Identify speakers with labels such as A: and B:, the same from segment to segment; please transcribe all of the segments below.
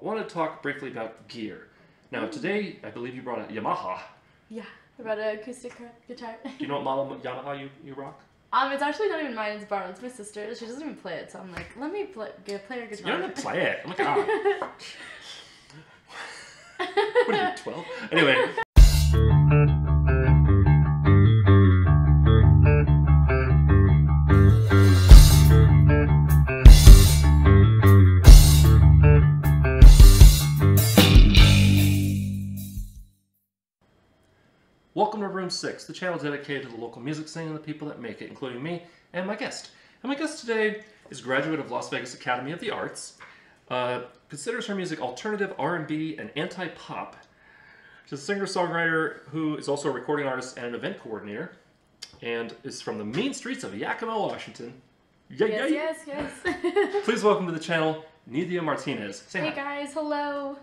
A: I want to talk briefly about gear. Now, today, I believe you brought a Yamaha.
B: Yeah, I brought an acoustic guitar.
A: Do you know what model Yamaha you, you rock?
B: um, it's actually not even mine. It's borrowed. It's my sister's. She doesn't even play it, so I'm like, let me play, play her
A: You
B: guitar.
A: don't have to play it. Oh my god. what are you, 12? Anyway. Room 6, the channel dedicated to the local music scene and the people that make it, including me and my guest. And my guest today is graduate of Las Vegas Academy of the Arts, uh, considers her music alternative R&B and anti-pop. She's a singer-songwriter who is also a recording artist and an event coordinator, and is from the mean streets of Yakima, Washington. Yeah,
B: yes,
A: yeah.
B: yes, yes.
A: Please welcome to the channel, Nidia Martinez. Say
B: hey
A: hi.
B: guys, hello.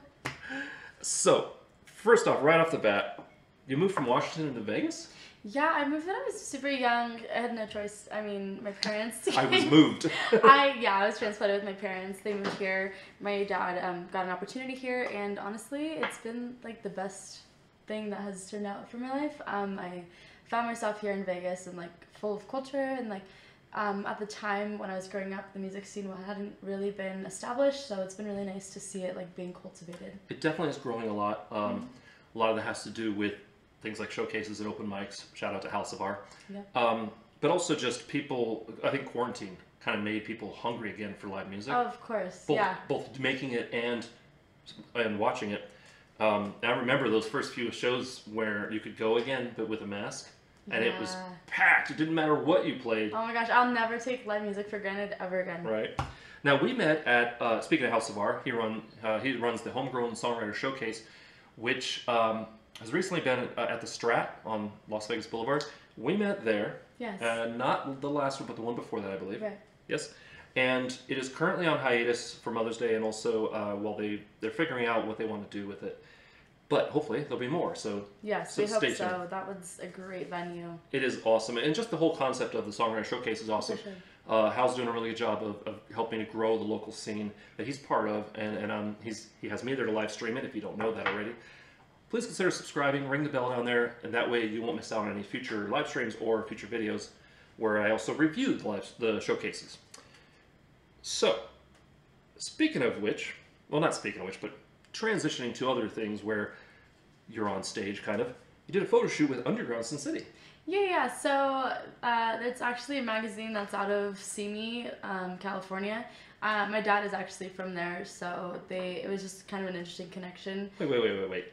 A: So, first off, right off the bat, you moved from Washington to Vegas?
B: Yeah, I moved when I was super young. I had no choice. I mean, my parents.
A: I was moved.
B: I yeah, I was transplanted with my parents. They moved here. My dad um, got an opportunity here, and honestly, it's been like the best thing that has turned out for my life. Um, I found myself here in Vegas and like full of culture and like. Um, at the time when I was growing up, the music scene hadn't really been established, so it's been really nice to see it like being cultivated.
A: It definitely is growing a lot. Um,
B: Mm-hmm.
A: A lot of that has to do with things like showcases and open mics. Shout out to House of R.
B: Yeah.
A: Um, but also just people. I think quarantine kind of made people hungry again for live music.
B: Of course,
A: both,
B: yeah.
A: both making it and and watching it. Um, I remember those first few shows where you could go again, but with a mask, and it was packed. It didn't matter what you played.
B: Oh my gosh, I'll never take live music for granted ever again.
A: Right. Now we met at uh, speaking of House of R. He run uh, he runs the Homegrown Songwriter Showcase, which um, has recently been uh, at the Strat on Las Vegas Boulevard. We met there.
B: Yes.
A: Uh, not the last one, but the one before that, I believe.
B: Right.
A: Yes. And it is currently on hiatus for Mother's Day, and also uh, while they they're figuring out what they want to do with it. But hopefully there'll be more. So
B: Yes,
A: So
B: we hope
A: stay
B: so. That was a great venue.
A: it is awesome, and just the whole concept of the Songwriter Showcase is awesome.
B: sure.
A: Uh, Hal's doing a really good job of, of helping to grow the local scene that he's part of, and, and um, he's he has me there to live stream it. If you don't know that already, please consider subscribing, ring the bell down there, and that way you won't miss out on any future live streams or future videos where I also review the live, the showcases. So, speaking of which, well, not speaking of which, but transitioning to other things where you're on stage, kind of. You did a photo shoot with Underground Sin City.
B: Yeah, yeah. So uh, it's actually a magazine that's out of Simi, um, California. Uh, my dad is actually from there, so they it was just kind of an interesting connection.
A: Wait, wait, wait, wait, wait.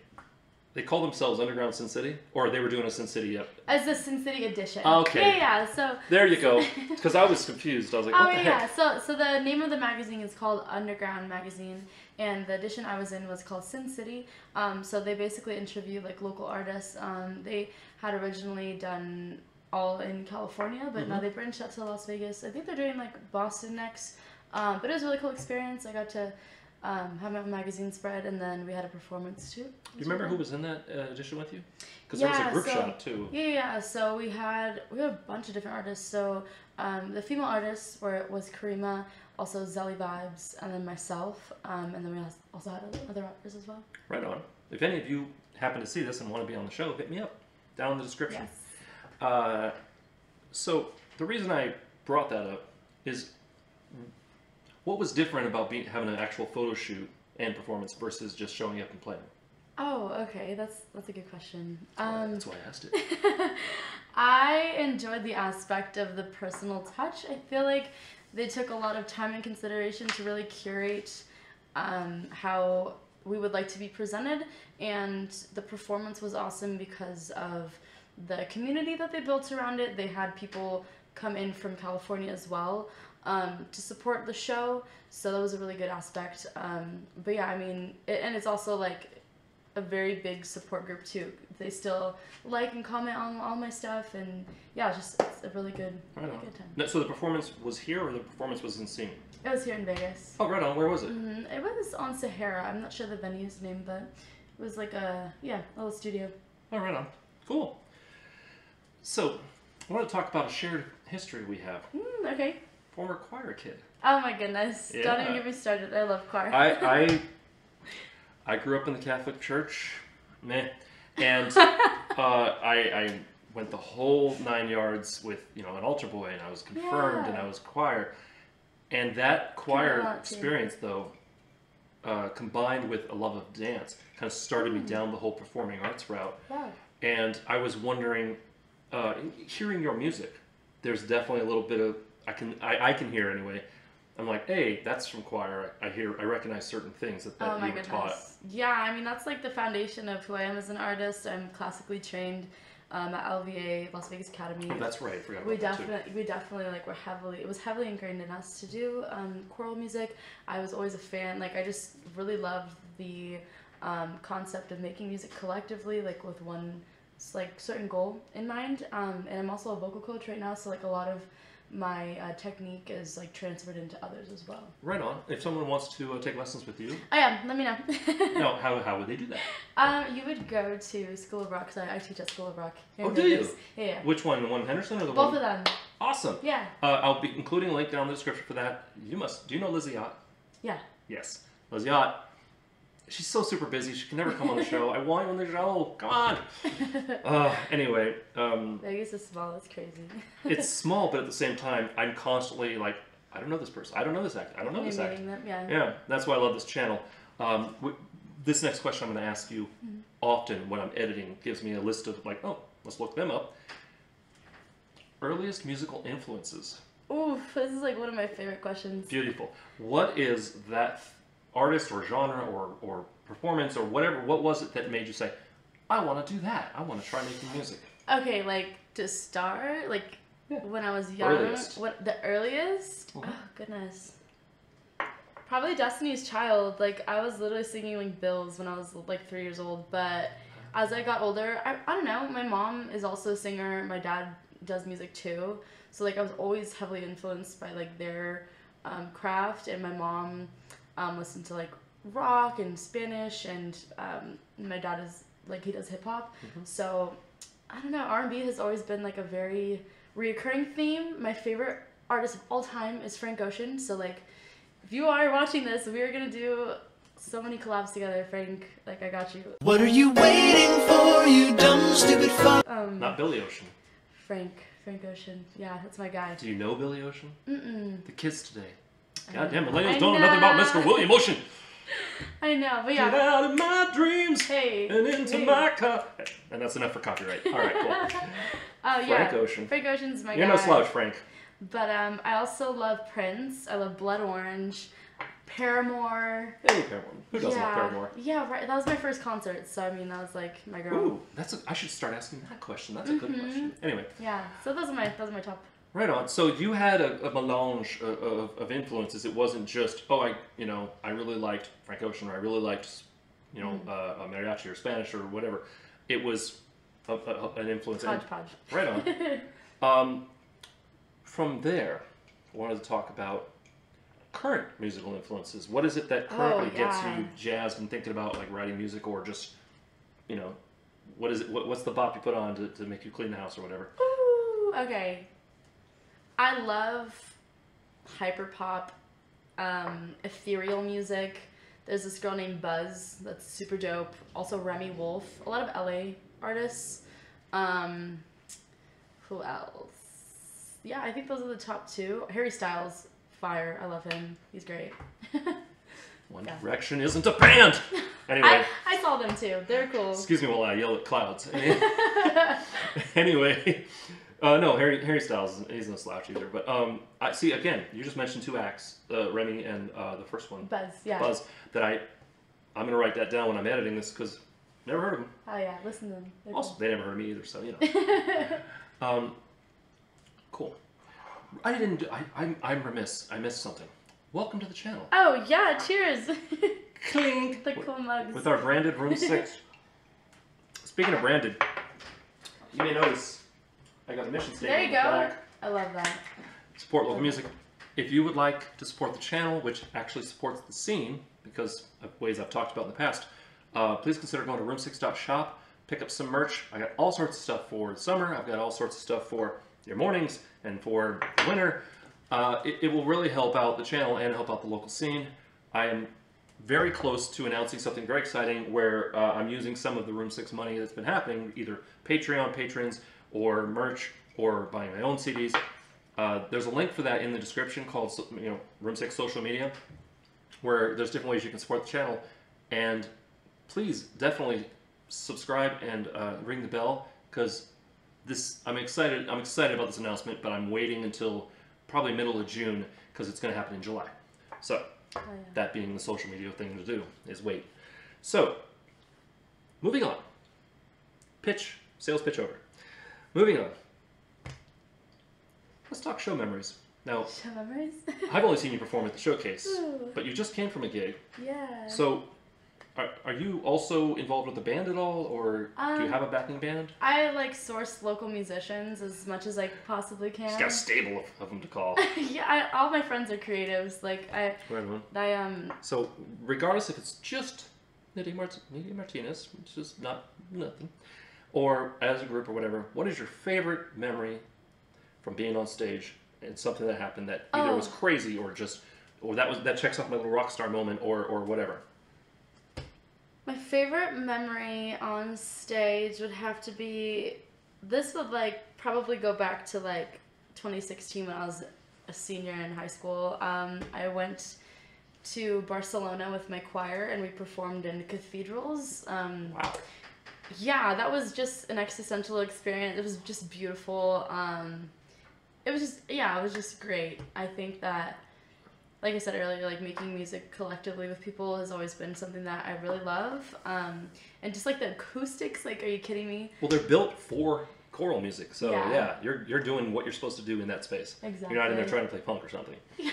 A: They call themselves Underground Sin City, or they were doing a Sin City up.
B: As a Sin City edition.
A: Okay.
B: Yeah, yeah. So.
A: There you go. Because I was confused. I was like, what
B: Oh
A: the
B: yeah,
A: heck?
B: yeah. So so the name of the magazine is called Underground Magazine, and the edition I was in was called Sin City. Um, so they basically interview like local artists. Um, they had originally done all in California, but
A: Mm-hmm.
B: now they branched out to Las Vegas. I think they're doing like Boston next. Um, but it was a really cool experience. I got to um, have my own magazine spread, and then we had a performance too.
A: Do you remember who was in that uh, edition with you? Because
B: Yeah,
A: there was a group
B: so-
A: shot too.
B: Yeah, yeah. So we had we had a bunch of different artists. So um, the female artists were it was Karima, also Zelly Vibes, and then myself, um, and then we also had other rappers as well.
A: Right on. If any of you happen to see this and want to be on the show, hit me up down in the description.
B: Yes.
A: Uh, so the reason I brought that up is what was different about being having an actual photo shoot and performance versus just showing up and playing.
B: Oh, okay. That's that's a good question. Um,
A: That's why I asked it.
B: I enjoyed the aspect of the personal touch. I feel like they took a lot of time and consideration to really curate um, how we would like to be presented, and the performance was awesome because of the community that they built around it. They had people come in from California as well um, to support the show, so that was a really good aspect. Um, but yeah, I mean, it, and it's also like a very big support group too. They still like and comment on all my stuff, and yeah, it's just it's a really good,
A: Right
B: really good time.
A: No, so the performance was here or the performance was in Sing?
B: It was here in Vegas.
A: Oh, right on. Where was it?
B: hmm It was on Sahara. I'm not sure the venue's name, but it was like a yeah, a little studio.
A: Oh, right on. Cool. So, I want to talk about a shared history we have.
B: Mm, okay.
A: Former choir kid.
B: Oh my goodness! Don't even get me started. I love choir.
A: I, I I grew up in the Catholic Church, meh, and uh, I, I went the whole nine yards with you know an altar boy, and I was confirmed, and I was choir, and that choir
B: too.
A: experience though, uh, combined with a love of dance, kind of started
B: Hmm.
A: me down the whole performing arts route.
B: Wow.
A: And I was wondering, uh, hearing your music, there's definitely a little bit of I can I, I can hear anyway. I'm like, hey, that's from choir. I hear I recognize certain things that, that
B: Oh
A: you were
B: goodness.
A: taught.
B: Yeah, I mean that's like the foundation of who I am as an artist. I'm classically trained um, at LVA, Las Vegas Academy.
A: Oh, that's right. Forgot
B: we
A: about that too.
B: definitely we definitely like were heavily it was heavily ingrained in us to do um, choral music i was always a fan like i just really loved the um, concept of making music collectively like with one like certain goal in mind um, and i'm also a vocal coach right now so like a lot of my uh, technique is like transferred into others as well
A: Right on. If someone wants to uh, take lessons with you,
B: i am let me know
A: no, how, how would they do that?
B: um, you would go to school of rock because I, I teach at school of rock here
A: Oh, do you?
B: Yeah, yeah.
A: Which one? The one in Henderson or the
B: both
A: one?
B: Both of them
A: Awesome.
B: yeah
A: Uh, I'll be including a link down in the description for that. You must. Do you know Lizzie Ott?
B: yeah
A: Yes. Lizzie Ott. She's so super busy. She can never come on the show. I want you on the show. Come on. Uh, anyway, um,
B: vegas is small it's crazy
A: it's small, but at the same time, I'm constantly like, I don't know this person. I don't know this actor. I don't know
B: You're
A: this actor.
B: them, yeah.
A: Yeah, that's why I love this channel. Um, this next question I'm going to ask you
B: Mm-hmm.
A: often when I'm editing gives me a list of like, oh, let's look them up. Earliest musical influences.
B: Oof, this is like one of my favorite questions.
A: Beautiful. What is that artist or genre or, or performance or whatever? What was it that made you say, I want to do that? I want to try making music.
B: Okay, like to start, like
A: Yeah.
B: when I was young,
A: Earliest.
B: what the earliest?
A: Mhm.
B: Oh goodness. Probably Destiny's Child. Like I was literally singing like Bills when I was like three years old, but as I got older, I, I don't know. My mom is also a singer. My dad does music too, so like I was always heavily influenced by like their um, craft, and my mom um, listened to like rock and Spanish, and um, my dad is like he does hip hop, so I don't know. R and B has always been like a very reoccurring theme. My favorite artist of all time is Frank Ocean. So like, if you are watching this, we are gonna do so many collabs together. Frank, like I got you.
C: What are you waiting for, you dumb, stupid fuck?
B: Um,
A: Not Billy Ocean.
B: Frank, Frank Ocean. Yeah, that's my guy.
A: Do you know Billy Ocean?
B: Mm-mm.
A: The kids today. God damn,
B: I
A: millennials don't know nothing about
B: know.
A: Mr. William Ocean.
B: I know, but
A: Get out of my dreams
B: Hey.
A: and into
B: hey.
A: my car. And that's enough for copyright. All right, cool.
B: Oh yeah.
A: Frank Ocean.
B: Frank Ocean's my
A: You're
B: guy.
A: no slouch, Frank.
B: But um, I also love Prince. I love Blood Orange, Paramore.
A: Hey, Paramore. Who doesn't
B: yeah,
A: love Paramore?
B: Yeah, right. That was my first concert, so I mean that was like my girl.
A: Ooh, that's a, I should start asking that question. That's a good
B: Mm-hmm.
A: question. Anyway,
B: Yeah. So those are my those are my top.
A: Right on. So you had a, a melange of, of, of influences. It wasn't just oh I you know I really liked Frank Ocean or I really liked you know
B: Mm.
A: uh, mariachi or Spanish or whatever. It was a, a, an influence. And-
B: Hodgepodge.
A: Right on. um, from there, I wanted to talk about current musical influences. What is it that currently
B: Oh,
A: gets you jazzed and thinking about like writing music or just, you know, what is it? What, what's the bop you put on to, to make you clean the house or whatever?
B: Ooh, okay. I love hyperpop, um, ethereal music. There's this girl named Buzz that's super dope. Also Remi Wolf. A lot of LA artists. Um, who else? Yeah, I think those are the top two. Harry Styles, fire. I love him. He's great.
A: One
B: Yeah.
A: Direction isn't a band. Anyway,
B: I, I saw them too. They're cool.
A: excuse me while I yell at clouds. anyway, uh, no, Harry Harry Styles he's no slouch either. But um, I see again. You just mentioned two acts, uh, Remi and uh, the first one.
B: Buzz, yeah.
A: Buzz that I I'm gonna write that down when I'm editing this because never heard of them.
B: Oh yeah, listen to them. They're
A: Also,
B: cool.
A: they never heard me either, so you know. um, cool. I didn't. Do, I I'm I'm remiss. I missed something. Welcome to the channel.
B: Oh yeah, cheers.
A: Clink.
B: the cool mugs.
A: With our branded room six. Speaking of branded, you may notice I got a mission statement.
B: there you go.
A: back.
B: I love that.
A: Support local music. If you would like to support the channel, which actually supports the scene, because of ways I've talked about in the past, uh, please consider going to room6.shop, pick up some merch. I got all sorts of stuff for summer. I've got all sorts of stuff for your mornings and for the winter. Uh, it, it will really help out the channel and help out the local scene. I am very close to announcing something very exciting where uh, I'm using some of the Room 6 money that's been happening, either Patreon patrons or merch or buying my own CDs. Uh, there's a link for that in the description called you know Room 6 social media where there's different ways you can support the channel. And please definitely subscribe and uh, ring the bell because this I'm excited. I'm excited about this announcement, but I'm waiting until probably middle of June because it's going to happen in July. So
B: Oh, yeah.
A: that being the social media thing to do is wait. So moving on. Pitch sales pitch over. Moving on. Let's talk show memories. Now
B: Show memories.
A: I've only seen you perform at the showcase,
B: Ooh.
A: but you just came from a gig.
B: yeah.
A: So, are, are you also involved with the band at all, or do you
B: Um,
A: have a backing band?
B: I like source local musicians as much as I possibly can.
A: She's got a stable of, them to call.
B: yeah, I, all my friends are creatives. Like I,
A: right on.
B: I um,
A: So, regardless if it's just Nidia, Mart- Martinez, which is not nothing, or as a group or whatever, what is your favorite memory from being on stage and something that happened that either
B: Oh.
A: was crazy or just, or that was that checks off my little rock star moment or or whatever.
B: my favorite memory on stage would have to be. This would like probably go back to like 2016 when I was a senior in high school. Um, I went to Barcelona with my choir and we performed in cathedrals. Um,
A: Wow.
B: Yeah, that was just an existential experience. It was just beautiful. Um, it was just yeah, it was just great. I think that, like I said earlier, like making music collectively with people has always been something that I really love. Um, and just like the acoustics, like, are you kidding me?
A: Well, they're built for choral music, so yeah,
B: Yeah.
A: you're you're doing what you're supposed to do in that space.
B: Exactly.
A: You're not in there trying to play punk or something. Yeah.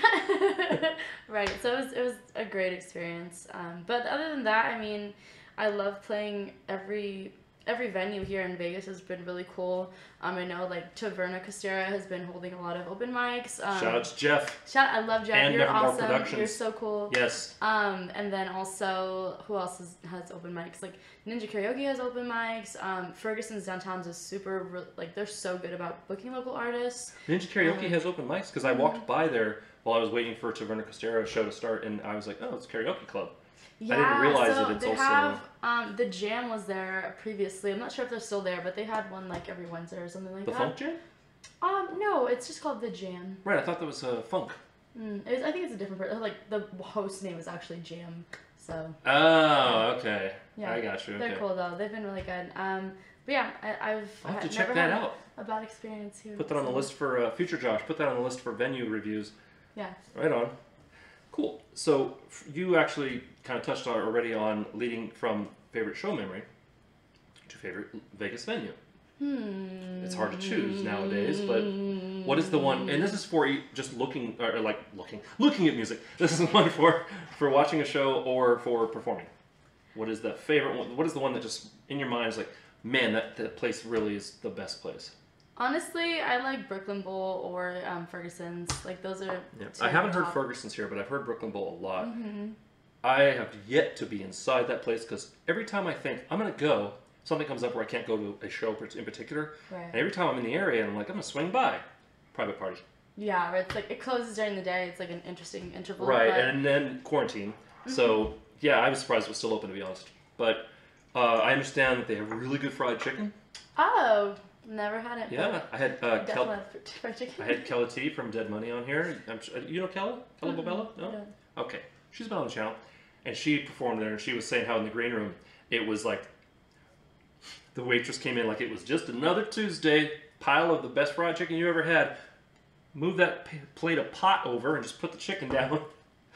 B: right. So it was it was a great experience. Um, but other than that, I mean, I love playing every every venue here in Vegas has been really cool. Um, I know like Taverna Costera has been holding a lot of open mics. Um,
A: Shout out to Jeff.
B: Shout! I love Jeff.
A: And
B: You're
A: Nevermore
B: awesome.
A: Productions.
B: You're so cool.
A: Yes.
B: Um, and then also, who else has, has open mics? Like Ninja Karaoke has open mics. Um, Ferguson's Downtowns is super like they're so good about booking local artists.
A: Ninja Karaoke
B: Um,
A: has open mics because I walked by there while I was waiting for Taverna Costera show to start, and I was like, "Oh, it's karaoke club."
B: Yeah,
A: realize
B: so
A: that it's
B: they
A: also-
B: have um, the Jam was there previously. I'm not sure if they're still there, but they had one like every Wednesday or something like
A: The
B: that.
A: The Funk Jam?
B: Um, no, it's just called the Jam.
A: Right, I thought that was uh, funk.
B: Mm, it's, I think it's a different person. Like the host name is actually Jam. So
A: Oh, okay.
B: Yeah,
A: I got you.
B: they're
A: Okay.
B: cool though. They've been really good. Um, but yeah, I, I've
A: I'll have to check that out.
B: a bad experience here.
A: Put that on the list for uh, future Josh. Put that on the list for venue reviews.
B: Yeah.
A: Right on. Cool. So you actually kind of touched on already on leading from favorite show memory to favorite Vegas venue.
B: Hmm.
A: It's hard to choose nowadays, but what is the one? And this is for just looking or like looking, looking at music. This is one for for watching a show or for performing. What is the favorite one? What is the one that just in your mind is like, man, that that place really is the best place.
B: Honestly, I like Brooklyn Bowl or um, Ferguson's. Like those are.
A: Yep. I haven't heard
B: top.
A: Ferguson's here, but I've heard Brooklyn Bowl a lot.
B: Mhm.
A: I have yet to be inside that place because every time I think I'm gonna go, something comes up where I can't go to a show in particular, and every time I'm in the area, I'm like, I'm gonna swing by. Private party.
B: Yeah, it's like it closes during the day. It's like an interesting interval.
A: Right,
B: but-
A: and then quarantine. So yeah, I was surprised it was still open to be honest. But uh, I understand that they have really good fried chicken.
B: Oh, never had it.
A: Yeah, I had uh, Kel-
B: have fried chicken.
A: I had Kella T from Dead Money on here. I'm, su- you know Kella? Kella
B: Mhm.
A: Bobella? No.
B: Yeah.
A: Okay, she's been on the channel, and she performed there, and she was saying how in the green room it was like the waitress came in like it was just another Tuesday pile of the best fried chicken you ever had. Move that p- plate of pot over and just put the chicken down.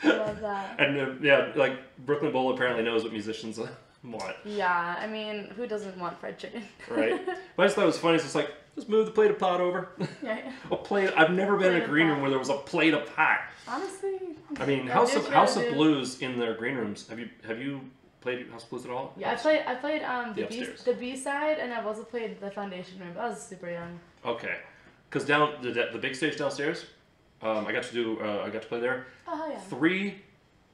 B: I Love that.
A: and uh, yeah, like Brooklyn Bowl apparently knows what musicians want,
B: Yeah, I mean, who doesn't want fried chicken?
A: right? but I just thought it was funny. It's just like just move the plate of pot over.
B: yeah,
A: a plate. I've never been in a green
B: pot.
A: room where there was a plate of pot.
B: Honestly.
A: I mean, House of House of. Blues in their green rooms. Have you have you played House of Blues at all?
B: Yeah, I played. I played um
A: The
B: the B the B side, and I've also played the foundation room. I was super young.
A: Okay, because down the the big stage downstairs, um, I got to do. Uh, I got to play there.
B: Oh yeah.
A: Three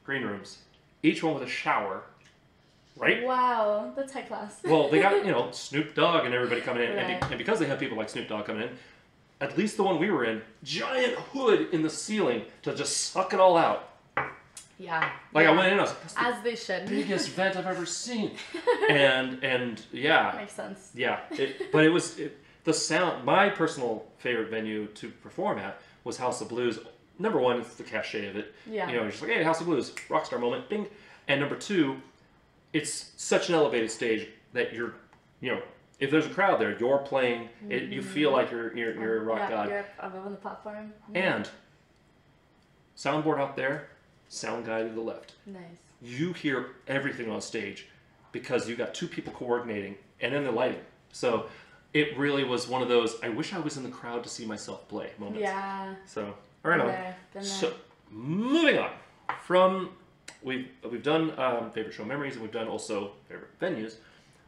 A: green rooms, each one with a shower. Right.
B: Wow, that's high class.
A: Well, they got you know Snoop Dogg and everybody coming in, and, be, and because they have people like Snoop Dogg coming in, at least the one we were in, giant hood in the ceiling to just suck it all out.
B: Yeah.
A: Like
B: yeah.
A: I went in, I was like, that's the
B: As they should.
A: biggest vent I've ever seen, and and yeah,
B: Makes sense.
A: yeah. It, but it was it, the sound. My personal favorite venue to perform at was House of Blues. Number one, it's the cachet of it.
B: Yeah.
A: You know, you're just like, hey, House of Blues, rockstar moment, bing. And number two, it's such an elevated stage that you're, you know, if there's a crowd there, you're playing. It, you feel like you're you're, you're a rock
B: yeah,
A: god.
B: You're on the platform.
A: And soundboard out there, sound guy to the left.
B: Nice.
A: You hear everything on stage because you got two people coordinating and then the lighting. So it really was one of those I wish I was in the crowd to see myself play moments.
B: Yeah.
A: So all right,
B: Been
A: on.
B: there, been there.
A: So moving on from we've we've done um, favorite show memories and we've done also favorite venues.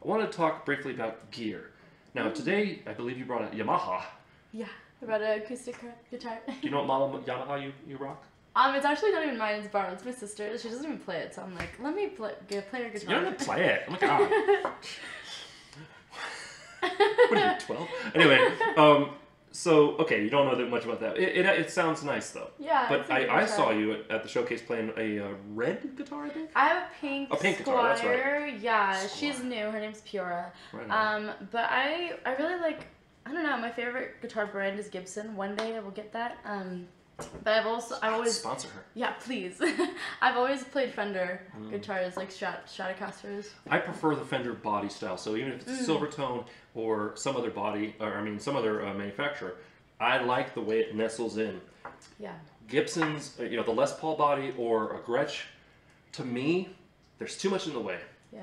A: I want to talk briefly about gear.
B: Mm.
A: Now today I believe you brought a Yamaha.
B: Yeah. About an acoustic guitar.
A: Do you know what model Yamaha you, you rock?
B: um, it's actually not even mine. It's borrowed. It's my sister's. She doesn't even play it, so I'm like, let me play, play her
A: You
B: guitar.
A: don't have to play it. Oh my god. what are you, 12? Anyway, um, so, okay, you don't know that much about that. It, it, it sounds nice, though.
B: Yeah,
A: But I, I saw you at, at the showcase playing a uh, red guitar, I think?
B: I have a pink,
A: A pink guitar, that's right.
B: Yeah,
A: Squier.
B: she's new. Her name's Piora.
A: Right.
B: Um, but I I really like I don't know. My favorite guitar brand is Gibson. One day I will get that. Um, but I've also I always
A: Sponsor her.
B: yeah please. I've always played Fender
A: Mm.
B: guitars like Strat Stratocasters.
A: I prefer the Fender body style. So even if
B: Mm.
A: it's a silver tone or some other body, or I mean some other uh, manufacturer, I like the way it nestles in.
B: Yeah.
A: Gibson's, uh, you know, the Les Paul body or a Gretsch, to me, there's too much in the way.
B: Yeah.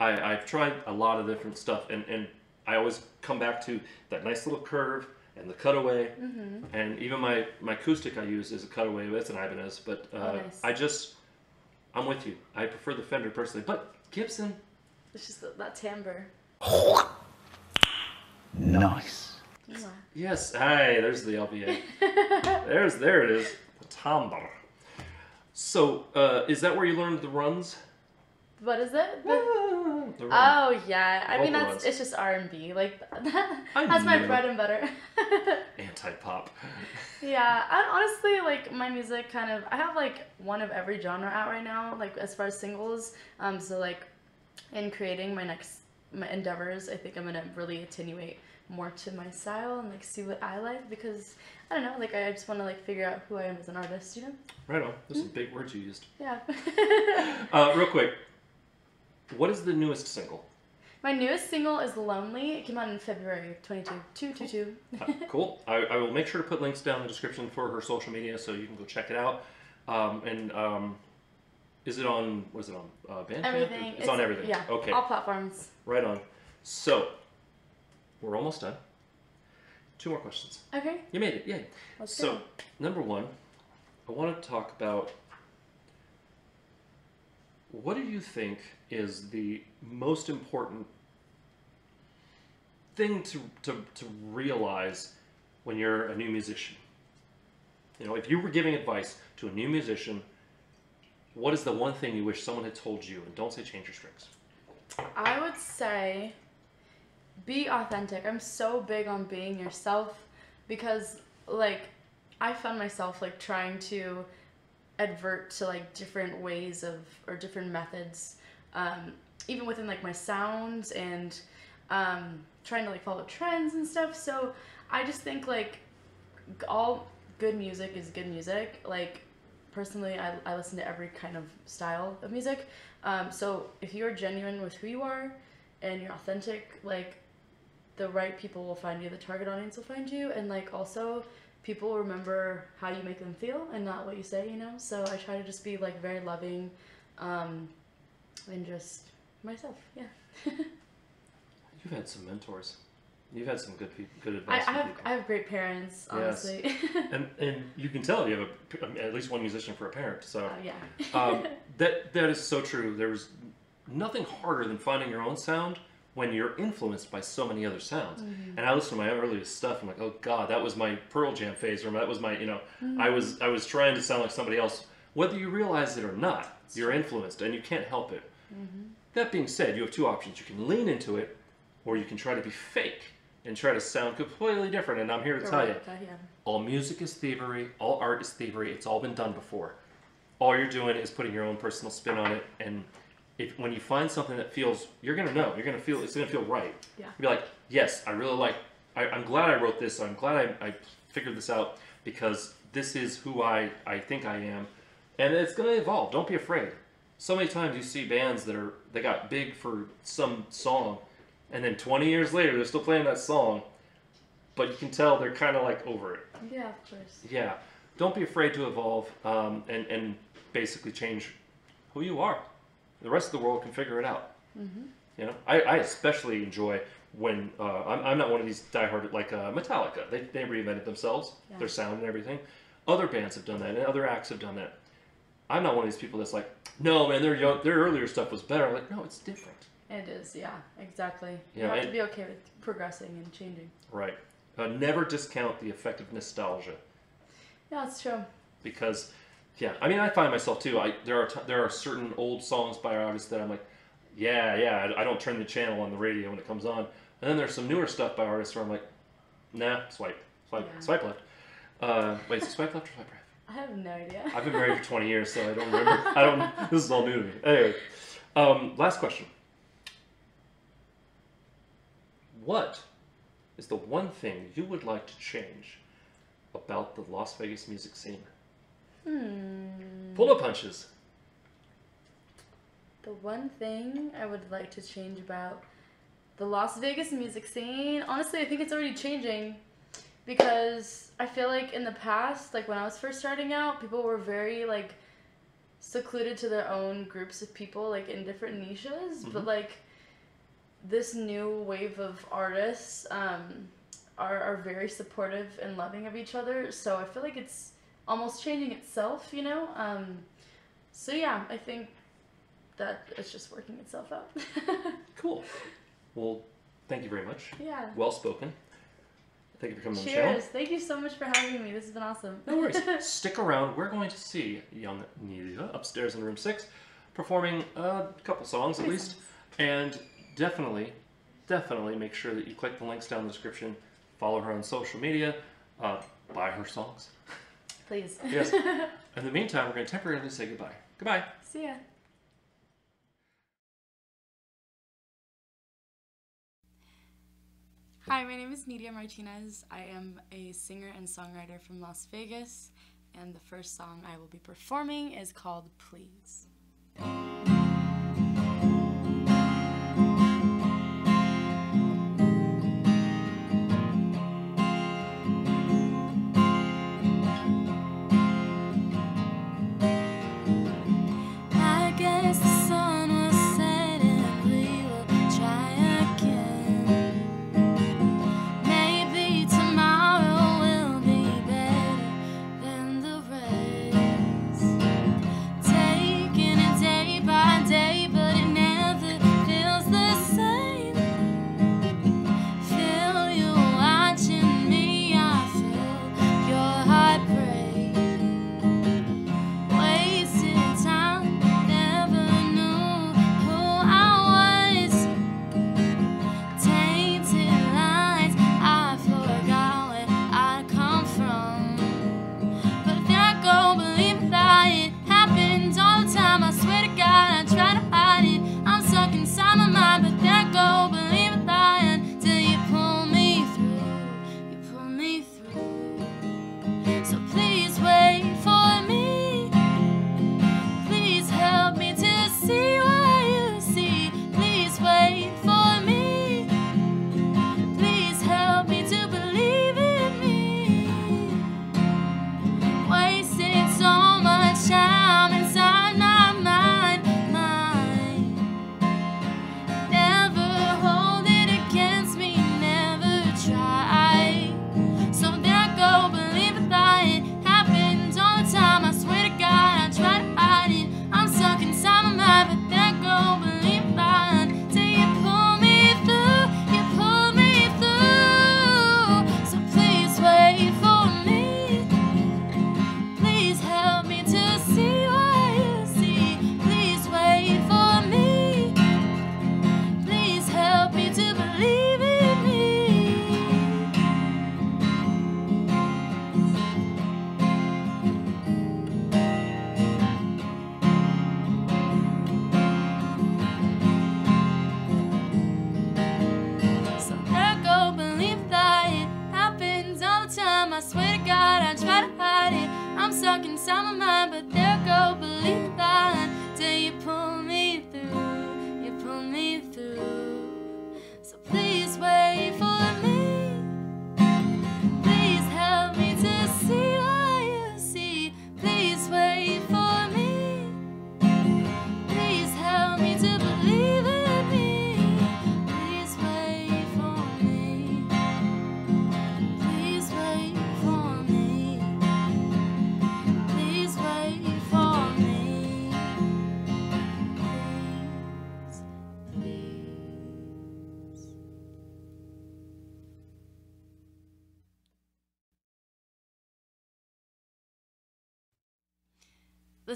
A: I, I've tried a lot of different stuff, and, and I always come back to that nice little curve and the cutaway.
B: Mm-hmm.
A: And even my, my acoustic I use is a cutaway. It's an Ibanez, but uh,
B: Oh, nice.
A: I just, I'm with you. I prefer the Fender personally, but Gibson,
B: It's just that, that timbre.
C: Nice.
A: Yes. Hey, there's the LVA. there's there it is, the timbre. So, uh, is that where you learned the runs?
B: What is it? The-
A: The run.
B: Oh yeah, I mean that's
A: runs.
B: it's just R and B. Like
A: I
B: that's my bread and butter.
A: Anti-pop.
B: Yeah, and honestly, like my music kind of, I have like one of every genre out right now, like as far as singles. Um, so like, in creating my next my endeavors, I think I'm gonna really attenuate more to my style and like see what I like because I don't know, like I just want to like figure out who I am as an artist, you know?
A: Right on. Those are big words you used.
B: Yeah.
A: Uh, real quick, what is the newest single?
B: my newest single is "Lonely." It came out in February of 22. 222.
A: Uh, cool. I, I will make sure to put links down in the description for her social media so you can go check it out. Um, and um, is it on? Was it on uh, Bandcamp?
B: Everything.
A: It's, on everything.
B: Yeah.
A: Okay.
B: All platforms.
A: Right on. So we're almost done. Two more questions.
B: Okay.
A: You made it. Yay.
B: Let's
A: so
B: go.
A: number one, I want to talk about what do you think is the most important thing to, to, to realize when you're a new musician? You know, if you were giving advice to a new musician, what is the one thing you wish someone had told you? And don't say change your strings.
B: I would say be authentic. I'm so big on being yourself because like I found myself like trying to advert to like different ways of or different methods um, even within like my sounds and um, trying to like follow trends and stuff so i just think like all good music is good music like personally i, I listen to every kind of style of music. Um, so if you're genuine with who you are and you're authentic like the right people will find you the target audience will find you and like also people remember how you make them feel and not what you say you know? So i try to just be like very loving um, and just myself yeah.
A: You've had some mentors. You've had some good people, good advice
B: I
A: from
B: have
A: people.
B: I have great parents honestly. Yes.
A: and and you can tell you have a, I mean, at least one musician for a parent. So
B: Uh, yeah
A: um, that that is so true. There's nothing harder than finding your own sound when you're influenced by so many other sounds.
B: Mm-hmm.
A: And I listen to my earliest stuff. I'm like, oh god, that was my Pearl Jam phase, or that was my, you know,
B: Mm-hmm.
A: I was I was trying to sound like somebody else. Whether you realize it or not, you're influenced, and you can't help it.
B: Mm-hmm.
A: That being said, you have two options. You can lean into it, or you can try to be fake and try to sound completely different. And I'm here to tell you,
B: yeah.
A: all music is thievery, all art is thievery. It's all been done before. all you're doing is putting your own personal spin on it. And if when you find something that feels, you're gonna know, you're gonna feel, it's gonna feel right.
B: Yeah.
A: You'll be like, yes, I really like. I, I'm glad I wrote this. I'm glad I, I figured this out because this is who I I think I am, and it's gonna evolve. Don't be afraid. So many times you see bands that are they got big for some song, and then 20 years later they're still playing that song, but you can tell they're kind of like over it.
B: Yeah, of course.
A: Yeah, don't be afraid to evolve um, and and basically change who you are. The rest of the world can figure it out. You know, I, I especially enjoy when uh, I'm, I'm not one of these diehard like uh, Metallica. They they reinvented themselves,
B: Yeah.
A: their sound and everything. Other bands have done that, and other acts have done that. I'm not one of these people that's like, no man, their young, their earlier stuff was better. I'm like, no, it's different.
B: It is, yeah, exactly.
A: Yeah,
B: you have to be okay with progressing and changing.
A: Right. Uh, never discount the effect of nostalgia.
B: Yeah, it's true.
A: because yeah i mean i find myself too i there are t- there are certain old songs by artists that i'm like yeah yeah I, I don't turn the channel on the radio when it comes on and then there's some newer stuff by artists where i'm like nah swipe swipe
B: Yeah.
A: swipe left uh wait swipe left or swipe right
B: I have no idea.
A: i've been married for 20 years so i don't remember i don't this is all new to me anyway um last question what is the one thing you would like to change about the las vegas music scene
B: Hmm.
A: Pull up punches.
B: The one thing I would like to change about the Las Vegas music scene, honestly, I think it's already changing because I feel like in the past, like when I was first starting out, people were very like secluded to their own groups of people, like in different niches. But
A: Mhm.
B: like this new wave of artists um, are, are very supportive and loving of each other. So I feel like it's almost changing itself, you know? Um, so yeah, I think that it's just working itself out.
A: Cool. Well, thank you very much.
B: yeah.
A: Well spoken. Thank you for coming on the
B: Cheers.
A: show.
B: Thank you so much for having me. This has been awesome.
A: No worries. Stick around. We're going to see young Nidia upstairs in room six performing a couple songs at least. And definitely, definitely make sure that you click the links down in the description, follow her on social media, uh, buy her songs.
B: Please.
A: Yes. In the meantime, we're going to temporarily say goodbye. Goodbye.
B: See ya. Hi, my name is Nidia Martinez. I am a singer and songwriter from Las Vegas, and the first song I will be performing is called Please.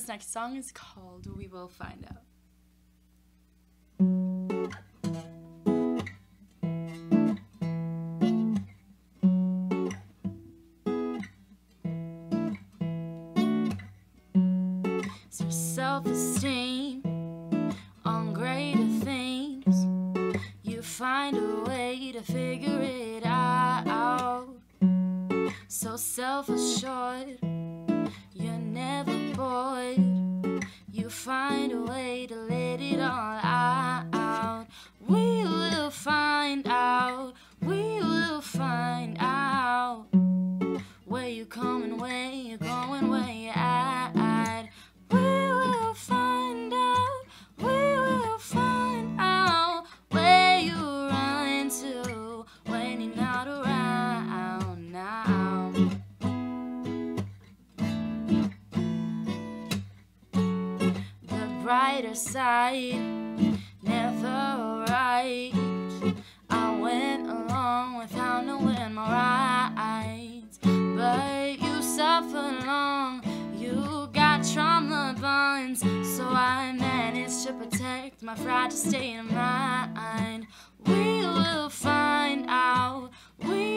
B: This next song is called We Will Find Out.
D: So self esteem on greater things. You find a way to figure it out. So self assured, you're never bored. You find a way to let it all out. We will find out. We will find out. Where you come and where you side, never right. I went along without knowing my rights, but you suffered long. You got trauma bonds, so I managed to protect my fragile state of mind. We will find out. We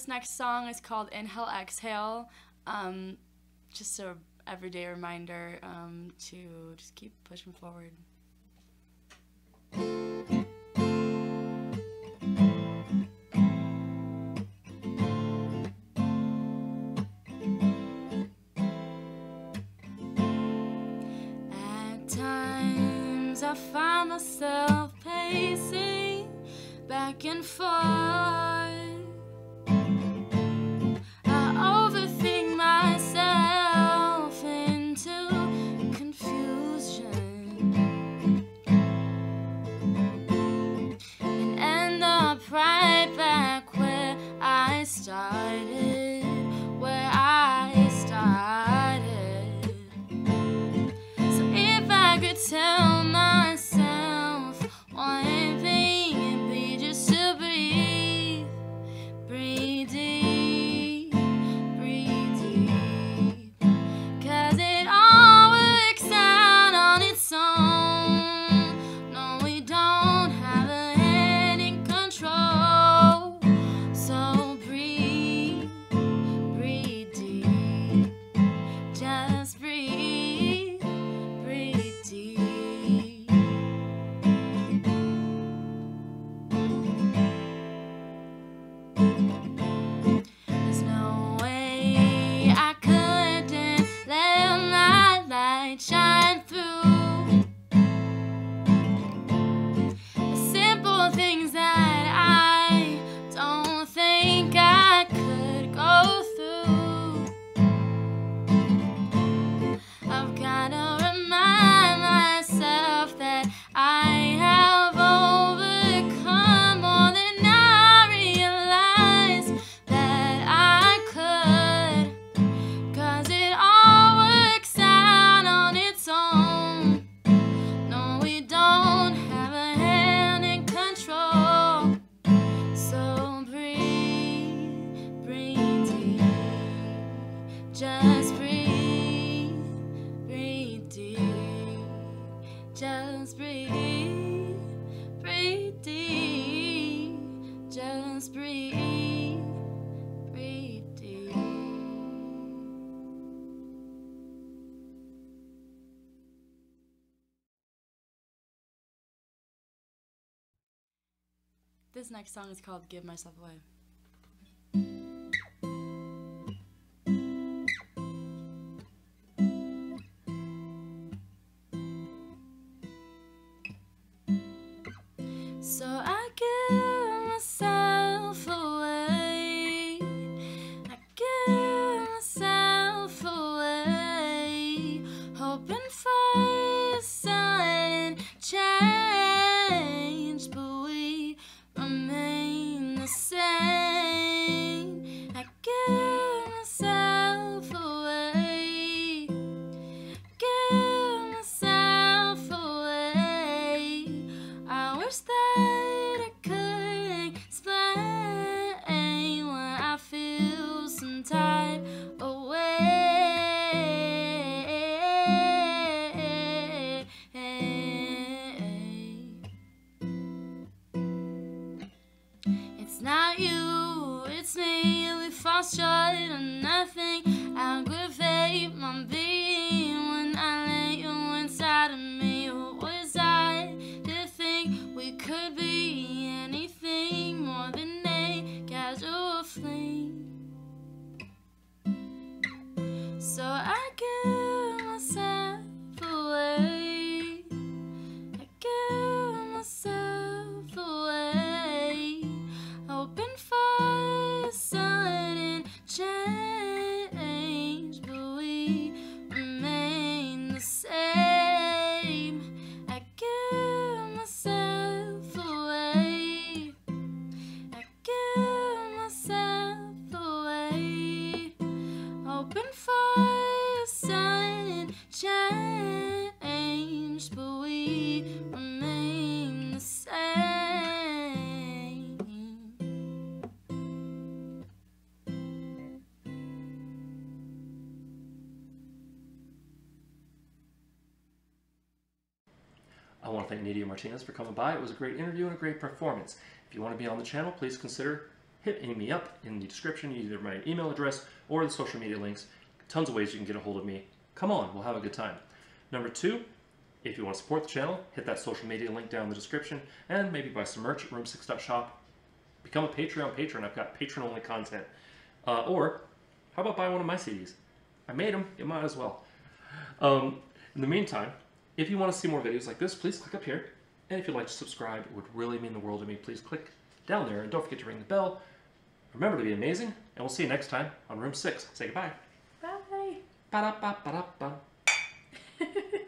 B: This next song is called Inhale Exhale. Um, just a everyday reminder um, to just keep pushing forward.
D: At times I find myself pacing back and forth. This next song is called Give Myself Away. Short of nothing. Aggravate my being
A: thank Nidia Martinez for coming by. It was a great interview and a great performance. If you want to be on the channel, please consider hitting me up in the description, either my email address or the social media links. Tons of ways you can get a hold of me. Come on, we'll have a good time. Number two, if you want to support the channel, hit that social media link down in the description and maybe buy some merch at room6.shop. Become a Patreon patron. I've got patron only content. Uh, or how about buy one of my CDs? I made them, you might as well. Um, in the meantime, if you want to see more videos like this, please click up here. And if you'd like to subscribe, it would really mean the world to me. Please click down there and don't forget to ring the bell. Remember to be amazing, and we'll see you next time on Room 6. Say goodbye.
D: Bye.
A: Ba-da-ba-ba-da-ba.